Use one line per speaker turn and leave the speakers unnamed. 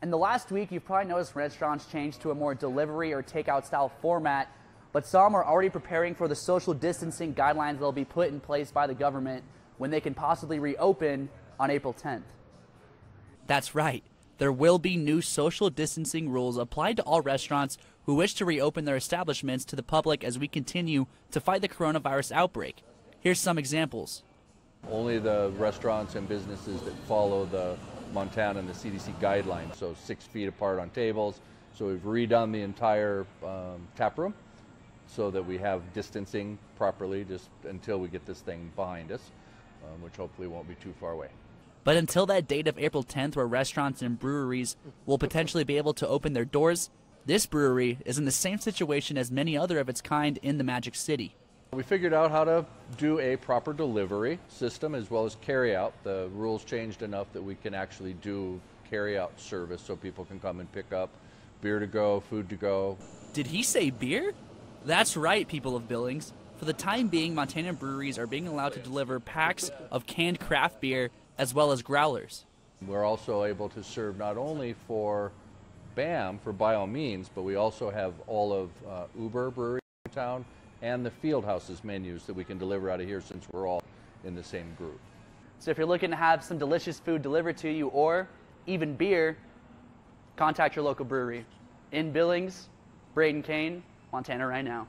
In the last week, you've probably noticed restaurants change to a more delivery or takeout style format, but some are already preparing for the social distancing guidelines that will be put in place by the government when they can possibly reopen on April 10th.
That's right. There will be new social distancing rules applied to all restaurants who wish to reopen their establishments to the public as we continue to fight the coronavirus outbreak. Here's some examples.
Only the restaurants and businesses that follow the Montana and the CDC guidelines, so six feet apart on tables. So we've redone the entire um, tap room so that we have distancing properly just until we get this thing behind us, um, which hopefully won't be too far away.
But until that date of April 10th, where restaurants and breweries will potentially be able to open their doors, this brewery is in the same situation as many other of its kind in the Magic City.
We figured out how to do a proper delivery system as well as carry out. The rules changed enough that we can actually do carry out service so people can come and pick up beer to go, food to go.
Did he say beer? That's right, people of Billings. For the time being, Montana breweries are being allowed to deliver packs of canned craft beer as well as growlers.
We're also able to serve not only for BAM, for by all means, but we also have all of uh, Uber Brewery in town and the Field Houses menus that we can deliver out of here since we're all in the same group.
So if you're looking to have some delicious food delivered to you or even beer, contact your local brewery. In Billings, Braedon Cain, Montana right now.